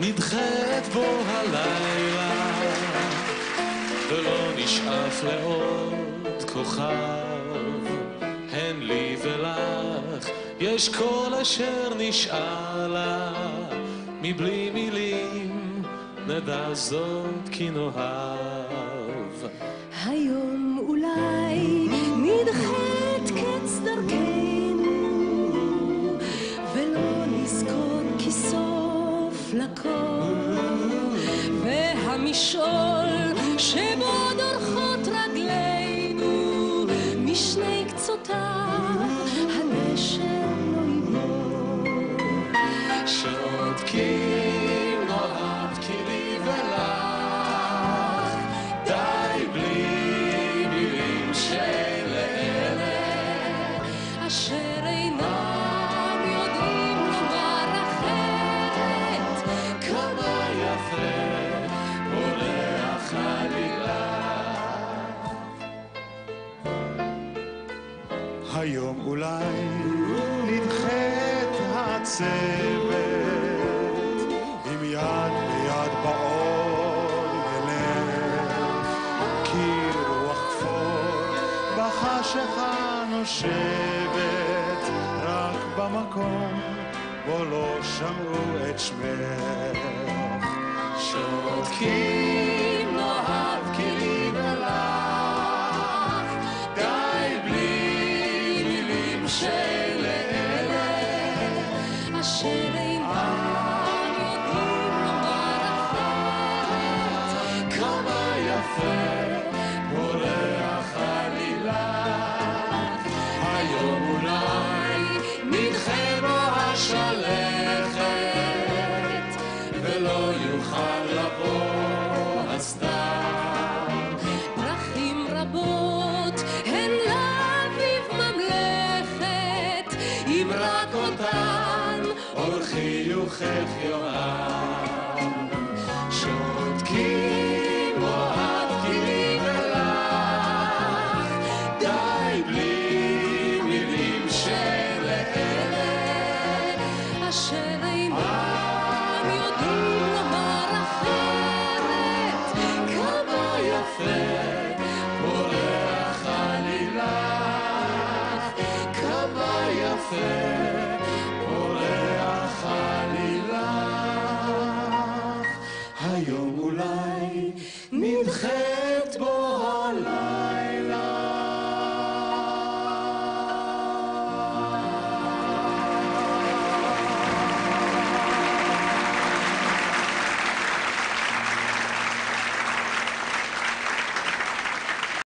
נדחית בו הלילה, ולא נשאף לעוד כוכב, הן לי ולך, יש כל אשר נשאלה, מבלי מילים, נדע זאת כי נאהב. היום אולי לכל, והמשעול שבו דורכות רגלינו, משני קצותיו הנשר לא יבור. שותקים נאהב כי ולך, די בלי מילים של אלה. אשר היום אולי נדחית העצבת, עם יד ביד באור נלך, כי רוח כפור בחשיכה נושבת, רק במקום בו לא שמעו את שמך. שותקים מילים אם רק אותן אור חיוכך יאהב. שותקים או עד כלים אלך, די בלי עמכם